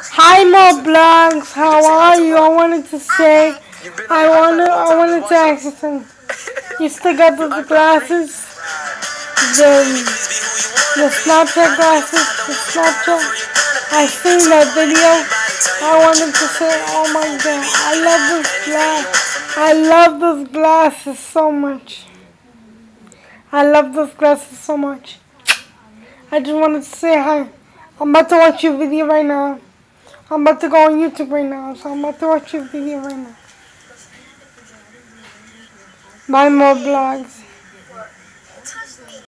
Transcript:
Hi, Mo Vlogs. How are you? I wanted to say, I wanted, I wanted to ask you something. You still got those glasses? The, the Snapchat glasses? The Snapchat? I seen that video. I wanted to say, oh my god, I love those glass. I love those glasses so much. I love those glasses so much. I just wanted to say hi. I'm about to watch your video right now. I'm about to go on YouTube right now, so I'm about to watch your video right now. Bye Mo Vlogs.